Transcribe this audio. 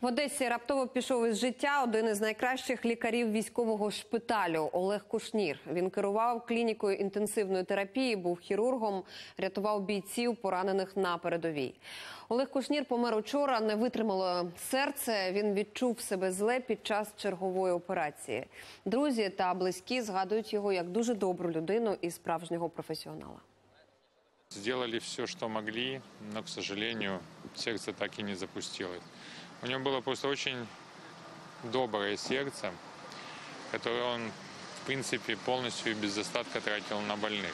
В Одесі раптово пішов із життя один із найкращих лікарів військового шпиталю Олег Кушнір. Він керував клінікою інтенсивної терапії, був хірургом, рятував бійців, поранених на передовій. Олег Кушнір помер учора, не витримало серце. Він відчув себе зле під час чергової операції. Друзі та близькі згадують його як дуже добру людину і справжнього професіонала. Сделали все, что могли, но, к сожалению, сердце так и не запустилось. У него было просто очень доброе сердце, которое он, в принципе, полностью и без остатка тратил на больных.